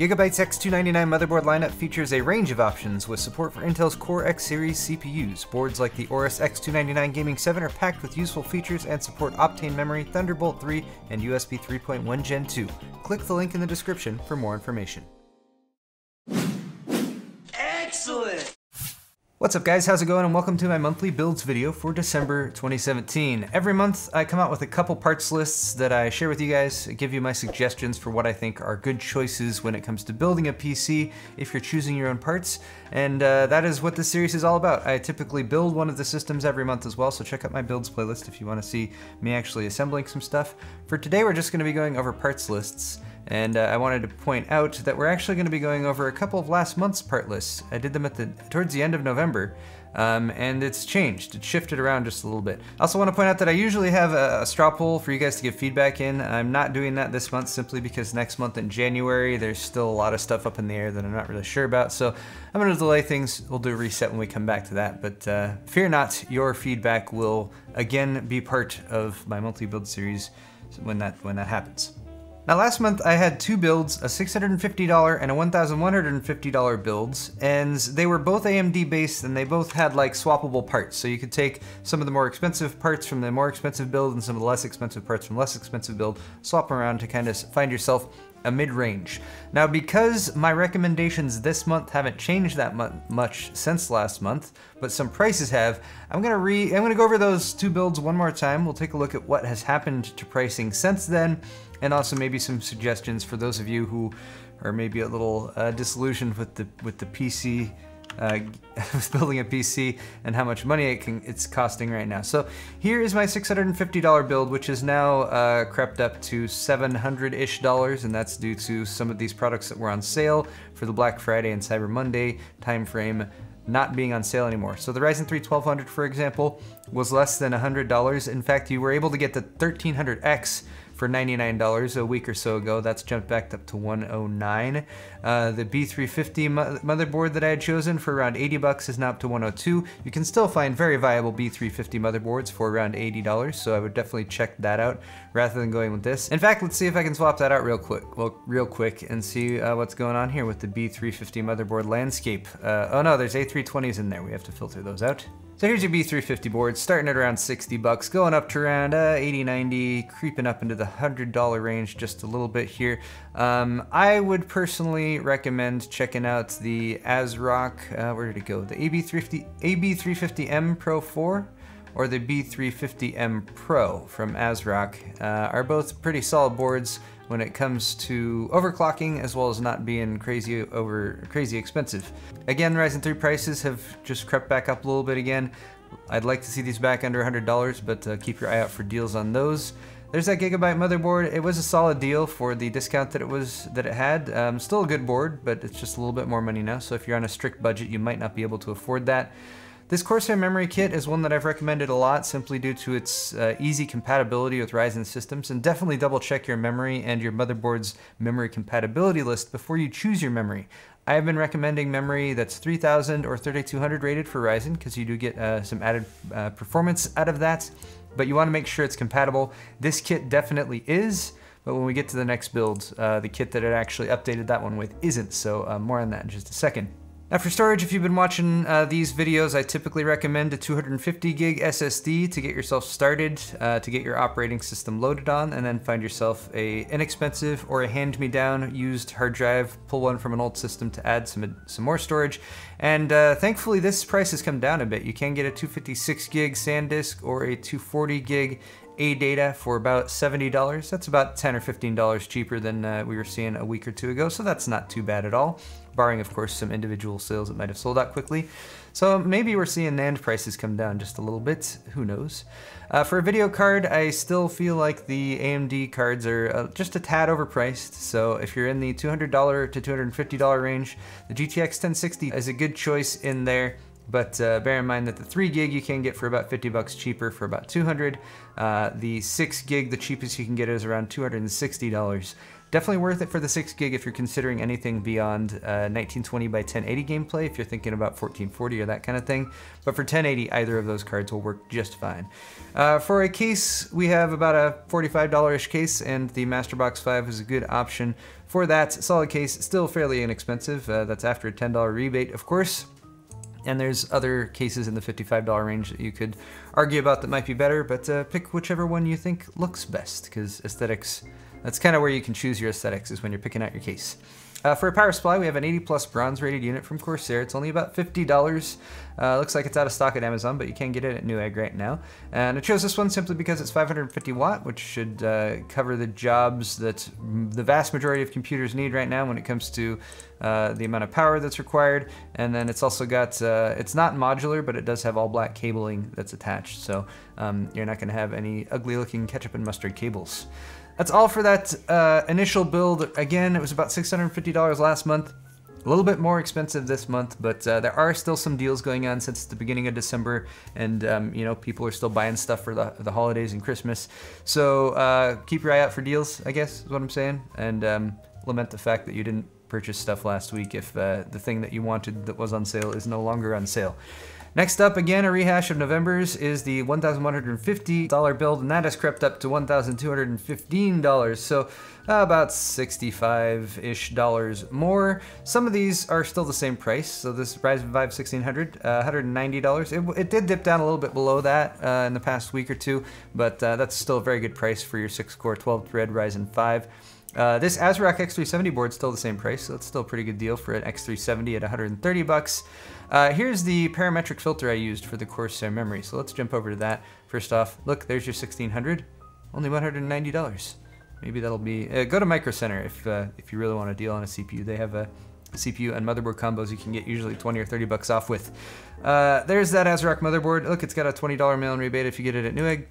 Gigabyte's X299 motherboard lineup features a range of options with support for Intel's Core X series CPUs. Boards like the Aorus X299 Gaming 7 are packed with useful features and support Optane memory, Thunderbolt 3, and USB 3.1 Gen 2. Click the link in the description for more information. What's up guys, how's it going and welcome to my monthly builds video for December 2017. Every month I come out with a couple parts lists that I share with you guys, give you my suggestions for what I think are good choices when it comes to building a PC if you're choosing your own parts, and uh, that is what this series is all about. I typically build one of the systems every month as well, so check out my builds playlist if you want to see me actually assembling some stuff. For today we're just going to be going over parts lists. And uh, I wanted to point out that we're actually going to be going over a couple of last month's part lists. I did them at the towards the end of November, um, and it's changed. It shifted around just a little bit. I also want to point out that I usually have a, a, straw poll for you guys to give feedback in. I'm not doing that this month simply because next month in January there's still a lot of stuff up in the air that I'm not really sure about. So I'm going to delay things. We'll do a reset when we come back to that. But uh, fear not, your feedback will again be part of my monthly build series when that when that happens. Now last month I had two builds, a $650 and a $1,150 builds, and they were both AMD based and they both had like swappable parts. So you could take some of the more expensive parts from the more expensive build and some of the less expensive parts from less expensive build, swap them around to kind of find yourself a mid-range. Now because my recommendations this month haven't changed that mu much since last month, but some prices have, I'm gonna re I'm gonna go over those two builds one more time. We'll take a look at what has happened to pricing since then, and also maybe some suggestions for those of you who are maybe a little uh, disillusioned with the with the PC uh, building a PC and how much money it can, it's costing right now. So here is my $650 build, which is now uh, crept up to 700-ish dollars, and that's due to some of these products that were on sale for the Black Friday and Cyber Monday timeframe not being on sale anymore. So the Ryzen 3 1200, for example, was less than $100. In fact, you were able to get the 1300X for $99 a week or so ago. That's jumped back up to 109. Uh, the B350 mo motherboard that I had chosen for around 80 bucks is now up to 102. You can still find very viable B350 motherboards for around $80, so I would definitely check that out rather than going with this. In fact, let's see if I can swap that out real quick, well, real quick, and see uh, what's going on here with the B350 motherboard landscape. Uh, oh no, there's A320s in there. We have to filter those out. So here's your B350 board, starting at around 60 bucks, going up to around uh, 80, 90, creeping up into the $100 range just a little bit here. Um, I would personally recommend checking out the ASRock, uh, where did it go? The AB350, AB350M Pro 4 or the B350M Pro from ASRock uh, are both pretty solid boards when it comes to overclocking as well as not being crazy over crazy expensive. Again, Ryzen 3 prices have just crept back up a little bit again. I'd like to see these back under $100, but uh, keep your eye out for deals on those. There's that Gigabyte motherboard. It was a solid deal for the discount that it was that it had. Um, still a good board, but it's just a little bit more money now. So if you're on a strict budget, you might not be able to afford that. This Corsair memory kit is one that I've recommended a lot simply due to its uh, easy compatibility with Ryzen systems and definitely double check your memory and your motherboard's memory compatibility list before you choose your memory. I have been recommending memory that's 3000 or 3200 rated for Ryzen because you do get uh, some added uh, performance out of that, but you want to make sure it's compatible. This kit definitely is, but when we get to the next build, uh, the kit that it actually updated that one with isn't, so uh, more on that in just a second. Now for storage, if you've been watching uh, these videos, I typically recommend a 250 gig SSD to get yourself started, uh, to get your operating system loaded on, and then find yourself a inexpensive or a hand-me-down used hard drive, pull one from an old system to add some, some more storage. And uh, thankfully this price has come down a bit. You can get a 256 gig SanDisk or a 240 gig ADATA for about $70. That's about 10 or $15 cheaper than uh, we were seeing a week or two ago, so that's not too bad at all barring of course some individual sales that might have sold out quickly. So maybe we're seeing NAND prices come down just a little bit, who knows. Uh, for a video card, I still feel like the AMD cards are uh, just a tad overpriced, so if you're in the $200 to $250 range, the GTX 1060 is a good choice in there. But uh, bear in mind that the 3 gig you can get for about 50 bucks cheaper for about 200. Uh, the 6 gig, the cheapest you can get is around $260. Definitely worth it for the 6 gig if you're considering anything beyond uh, 1920 by 1080 gameplay, if you're thinking about 1440 or that kind of thing. But for 1080, either of those cards will work just fine. Uh, for a case, we have about a $45-ish case, and the Masterbox 5 is a good option for that. Solid case, still fairly inexpensive. Uh, that's after a $10 rebate, of course. And there's other cases in the $55 range that you could argue about that might be better, but uh, pick whichever one you think looks best, because aesthetics, that's kind of where you can choose your aesthetics, is when you're picking out your case. Uh, for a power supply, we have an 80 plus bronze rated unit from Corsair. It's only about $50. Uh, looks like it's out of stock at Amazon, but you can get it at Newegg right now. And I chose this one simply because it's 550 watt, which should uh, cover the jobs that the vast majority of computers need right now when it comes to uh, the amount of power that's required. And then it's also got, uh, it's not modular, but it does have all black cabling that's attached. So um, you're not gonna have any ugly looking ketchup and mustard cables. That's all for that uh, initial build. Again, it was about $650 last month. A little bit more expensive this month, but uh, there are still some deals going on since the beginning of December, and um, you know people are still buying stuff for the, the holidays and Christmas. So uh, keep your eye out for deals, I guess is what I'm saying, and um, lament the fact that you didn't purchase stuff last week if uh, the thing that you wanted that was on sale is no longer on sale. Next up, again, a rehash of November's is the $1,150 build, and that has crept up to $1,215, so about 65-ish dollars more. Some of these are still the same price, so this Ryzen 5 1600, uh, $190. It, it, did dip down a little bit below that uh, in the past week or two, but uh, that's still a very good price for your 6-core 12-thread Ryzen 5. Uh, this ASRock X370 board is still the same price, so it's still a pretty good deal for an X370 at 130 bucks. Uh, here's the parametric filter I used for the Corsair memory, so let's jump over to that. First off, look, there's your 1600, only $190. Maybe that'll be, uh, go to Micro Center if, uh, if you really want a deal on a CPU. They have a CPU and motherboard combos you can get usually 20 or 30 bucks off with. Uh, there's that ASRock motherboard. Look, it's got a $20 mail-in rebate if you get it at Newegg.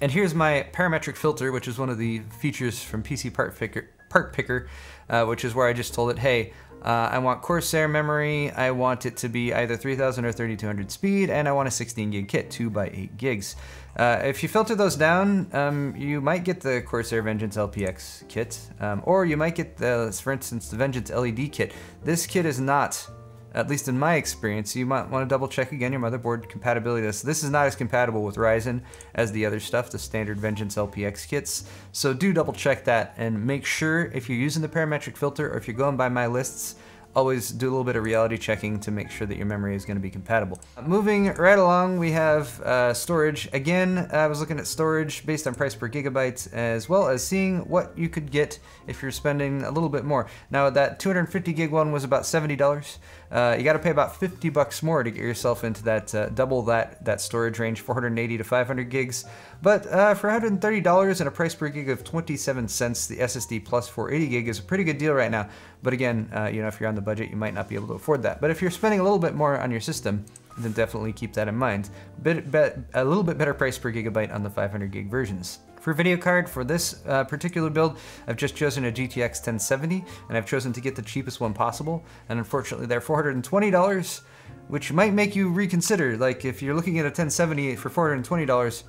And here's my parametric filter, which is one of the features from PC Part Picker, Part Picker uh, which is where I just told it, hey, uh, I want Corsair memory, I want it to be either 3000 or 3200 speed, and I want a 16 gig kit, 2 by 8 gigs. Uh, if you filter those down, um, you might get the Corsair Vengeance LPX kit, um, or you might get, the, for instance, the Vengeance LED kit. This kit is not at least in my experience, you might want to double check again your motherboard compatibility. This, this is not as compatible with Ryzen as the other stuff, the standard Vengeance LPX kits. So do double check that and make sure if you're using the parametric filter or if you're going by my lists, always do a little bit of reality checking to make sure that your memory is going to be compatible. Moving right along, we have uh, storage. Again, I was looking at storage based on price per gigabyte, as well as seeing what you could get if you're spending a little bit more. Now, that 250 gig one was about $70. Uh, you got to pay about 50 bucks more to get yourself into that uh, double that that storage range, 480 to 500 gigs. But uh, for $130 and a price per gig of 27 cents, the SSD plus 480 gig is a pretty good deal right now. But again, uh, you know, if you're on the budget, you might not be able to afford that. But if you're spending a little bit more on your system, then definitely keep that in mind. Bit, a little bit better price per gigabyte on the 500 gig versions. For video card, for this uh, particular build, I've just chosen a GTX 1070, and I've chosen to get the cheapest one possible. And unfortunately, they're $420, which might make you reconsider. Like, if you're looking at a 1070 for $420,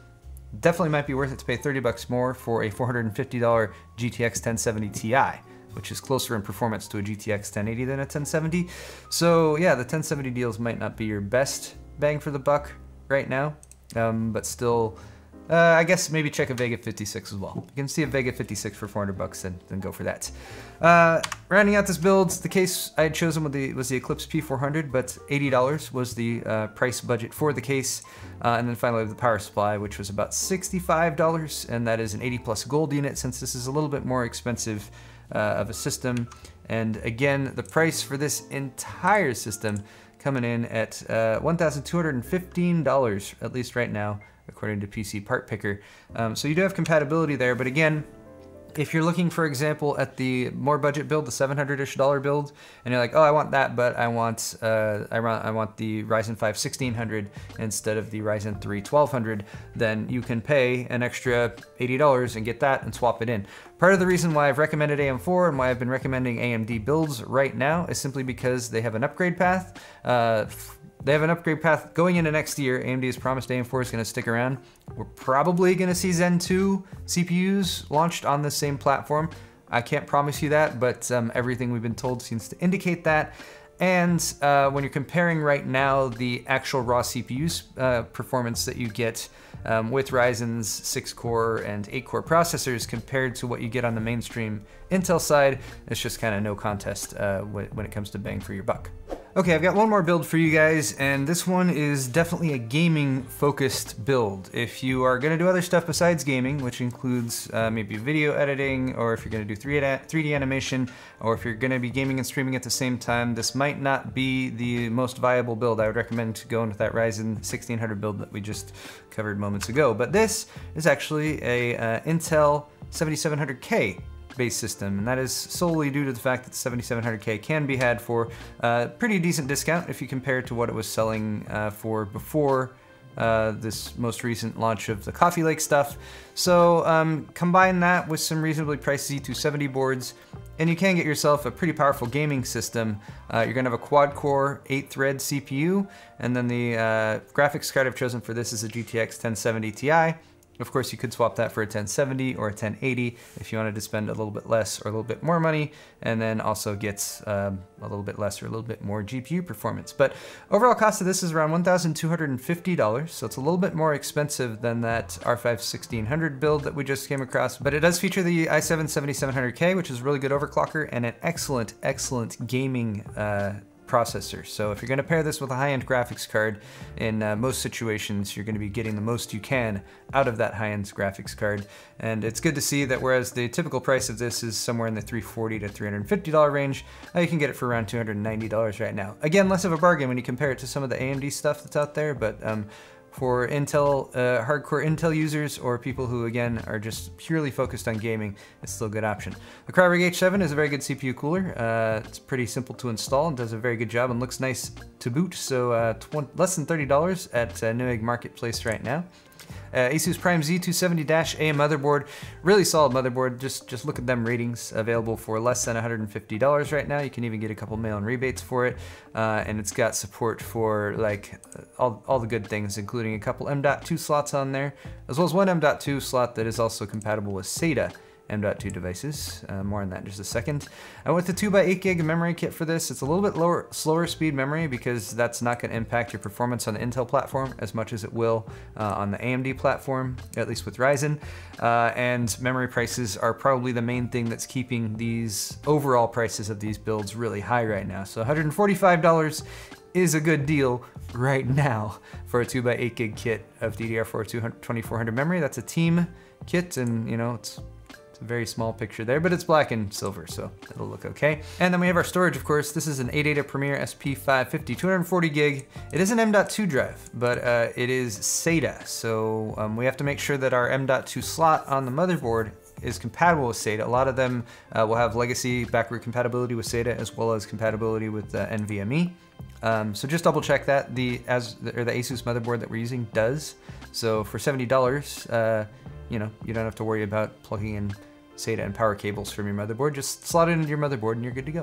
definitely might be worth it to pay 30 bucks more for a $450 GTX 1070 Ti which is closer in performance to a GTX 1080 than a 1070. So yeah, the 1070 deals might not be your best bang for the buck right now, um, but still, uh, I guess maybe check a Vega 56 as well. You can see a Vega 56 for 400 bucks, then, then go for that. Uh, rounding out this build, the case I had chosen with the, was the Eclipse P400, but $80 was the uh, price budget for the case. Uh, and then finally the power supply, which was about $65, and that is an 80 plus gold unit since this is a little bit more expensive uh, of a system. And again, the price for this entire system coming in at uh, $1,215, at least right now, according to PC Part Picker. Um, so you do have compatibility there, but again, if you're looking, for example, at the more budget build, the 700-ish dollar build, and you're like, oh, I want that, but I want uh, I want I want the Ryzen 5 1600 instead of the Ryzen 3 1200, then you can pay an extra $80 and get that and swap it in. Part of the reason why I've recommended AM4 and why I've been recommending AMD builds right now is simply because they have an upgrade path. Uh, they have an upgrade path going into next year. AMD has promised AM4 is going to stick around. We're probably going to see Zen 2 CPUs launched on the same platform. I can't promise you that, but um, everything we've been told seems to indicate that. And uh, when you're comparing right now the actual raw CPU uh, performance that you get um, with Ryzen's 6 core and 8 core processors compared to what you get on the mainstream Intel side, it's just kind of no contest uh, when it comes to bang for your buck. Okay, I've got one more build for you guys, and this one is definitely a gaming focused build. If you are gonna do other stuff besides gaming, which includes uh, maybe video editing, or if you're gonna do 3D animation, or if you're gonna be gaming and streaming at the same time, this might not be the most viable build. I would recommend going with that Ryzen 1600 build that we just covered moments ago. But this is actually a uh, Intel 7700K base system, and that is solely due to the fact that the 7700K can be had for a pretty decent discount if you compare it to what it was selling uh, for before uh, this most recent launch of the Coffee Lake stuff. So um, combine that with some reasonably priced Z270 boards, and you can get yourself a pretty powerful gaming system. Uh, you're gonna have a quad-core, eight-thread CPU, and then the uh, graphics card I've chosen for this is a GTX 1070 Ti. Of course, you could swap that for a 1070 or a 1080 if you wanted to spend a little bit less or a little bit more money, and then also gets um, a little bit less or a little bit more GPU performance. But overall cost of this is around $1,250, so it's a little bit more expensive than that R5 1600 build that we just came across. But it does feature the i7 7700K, which is a really good overclocker and an excellent, excellent gaming uh, processor. So if you're gonna pair this with a high-end graphics card, in uh, most situations, you're gonna be getting the most you can out of that high-end graphics card. And it's good to see that whereas the typical price of this is somewhere in the 340 to $350 range, uh, you can get it for around $290 right now. Again, less of a bargain when you compare it to some of the AMD stuff that's out there, but um, for Intel, uh, hardcore Intel users or people who again are just purely focused on gaming, it's still a good option. The Cryorig H7 is a very good CPU cooler. Uh, it's pretty simple to install and does a very good job and looks nice to boot. So uh, less than $30 at uh, Newegg Marketplace right now. Uh, Asus Prime Z270-A motherboard, really solid motherboard. Just just look at them ratings available for less than $150 right now. You can even get a couple mail-in rebates for it, uh, and it's got support for like all, all the good things, including a couple M.2 slots on there, as well as one M.2 slot that is also compatible with SATA. M.2 devices. Uh, more on that in just a second. I went to 2x8 gig memory kit for this. It's a little bit lower, slower speed memory because that's not going to impact your performance on the Intel platform as much as it will uh, on the AMD platform, at least with Ryzen. Uh, and memory prices are probably the main thing that's keeping these overall prices of these builds really high right now. So $145 is a good deal right now for a 2x8 gig kit of DDR4 2400 memory. That's a team kit and you know, it's very small picture there, but it's black and silver, so it'll look okay. And then we have our storage, of course. This is an ADATA Premier SP550, 240 gig. It is an M.2 drive, but uh, it is SATA, so um, we have to make sure that our M.2 slot on the motherboard is compatible with SATA. A lot of them uh, will have legacy backward compatibility with SATA as well as compatibility with uh, NVMe. Um, so just double check that the as or the Asus motherboard that we're using does. So for seventy dollars, uh, you know you don't have to worry about plugging in SATA and power cables from your motherboard. Just slot it into your motherboard and you're good to go.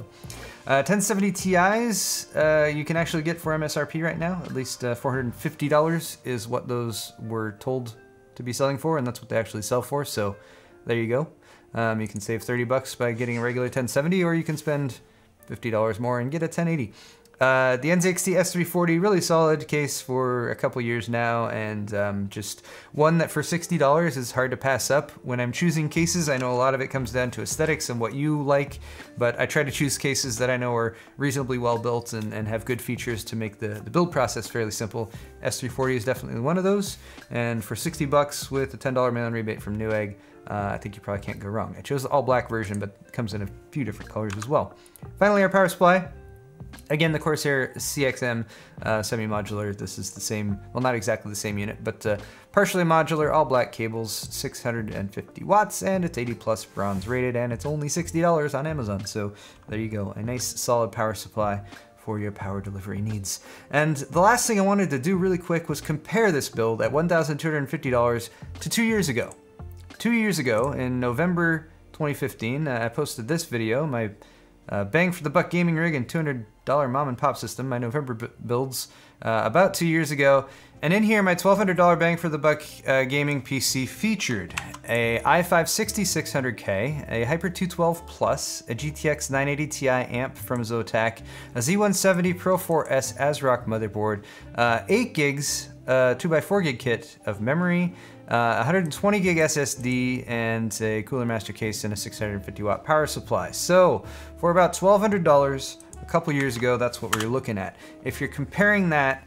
Uh, 1070 Ti's uh, you can actually get for MSRP right now. At least uh, $450 is what those were told to be selling for, and that's what they actually sell for. So there you go. Um, you can save 30 bucks by getting a regular 1070, or you can spend $50 more and get a 1080. Uh, the NZXT S340, really solid case for a couple years now, and um, just one that for $60 is hard to pass up. When I'm choosing cases, I know a lot of it comes down to aesthetics and what you like, but I try to choose cases that I know are reasonably well built and, and have good features to make the, the build process fairly simple. S340 is definitely one of those, and for 60 bucks with a $10 mail-in rebate from Newegg, uh, I think you probably can't go wrong. I chose the all black version, but comes in a few different colors as well. Finally, our power supply. Again, the Corsair CXM uh, semi-modular, this is the same, well not exactly the same unit, but uh, partially modular, all black cables, 650 watts, and it's 80 plus bronze rated, and it's only $60 on Amazon. So there you go, a nice solid power supply for your power delivery needs. And the last thing I wanted to do really quick was compare this build at $1,250 to two years ago. Two years ago, in November 2015, uh, I posted this video, my Uh, bang for the buck gaming rig and $200 mom and pop system, my November builds uh, about two years ago. And in here, my $1,200 bang for the buck uh, gaming PC featured a i5 6600K, a Hyper 212 Plus, a GTX 980 Ti amp from Zotac, a Z170 Pro 4S ASRock motherboard, uh, 8 gigs, uh, 2x4 gig kit of memory, uh, 120 gig SSD, and a Cooler Master case and a 650 watt power supply. So, for about $1,200 a couple years ago, that's what we were looking at. If you're comparing that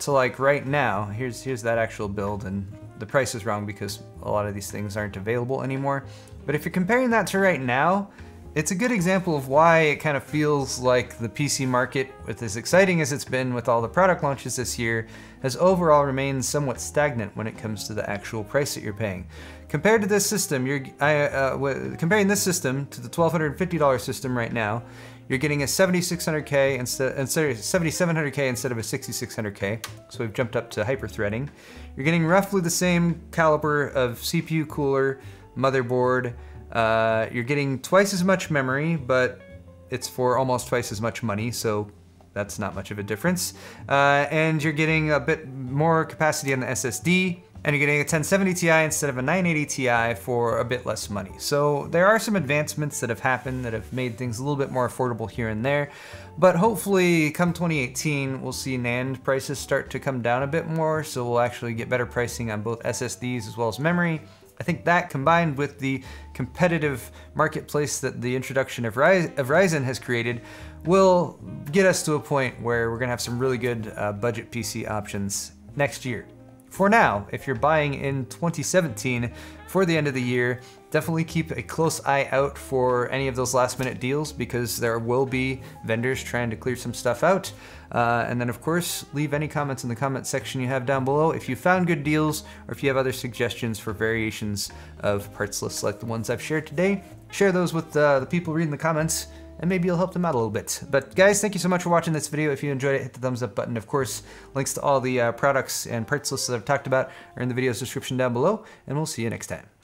to like right now, here's here's that actual build and the price is wrong because a lot of these things aren't available anymore. But if you're comparing that to right now, it's a good example of why it kind of feels like the PC market, with as exciting as it's been with all the product launches this year, has overall remained somewhat stagnant when it comes to the actual price that you're paying. Compared to this system, you're uh, comparing this system to the $1,250 system right now, you're getting a 7600K instead, instead of 7700K instead of a 6600K. So we've jumped up to hyper-threading. You're getting roughly the same caliber of CPU cooler, motherboard. Uh, you're getting twice as much memory, but it's for almost twice as much money, so that's not much of a difference. Uh, and you're getting a bit more capacity on the SSD and you're getting a 1070 Ti instead of a 980 Ti for a bit less money. So there are some advancements that have happened that have made things a little bit more affordable here and there, but hopefully come 2018 we'll see NAND prices start to come down a bit more, so we'll actually get better pricing on both SSDs as well as memory. I think that combined with the competitive marketplace that the introduction of Ryzen has created will get us to a point where we're gonna have some really good uh, budget PC options next year. For now, if you're buying in 2017 for the end of the year, definitely keep a close eye out for any of those last minute deals because there will be vendors trying to clear some stuff out. Uh, and then of course, leave any comments in the comment section you have down below if you found good deals or if you have other suggestions for variations of parts lists like the ones I've shared today. Share those with uh, the people reading the comments and maybe you'll help them out a little bit. But guys, thank you so much for watching this video. If you enjoyed it, hit the thumbs up button. Of course, links to all the uh, products and parts lists that I've talked about are in the video's description down below, and we'll see you next time.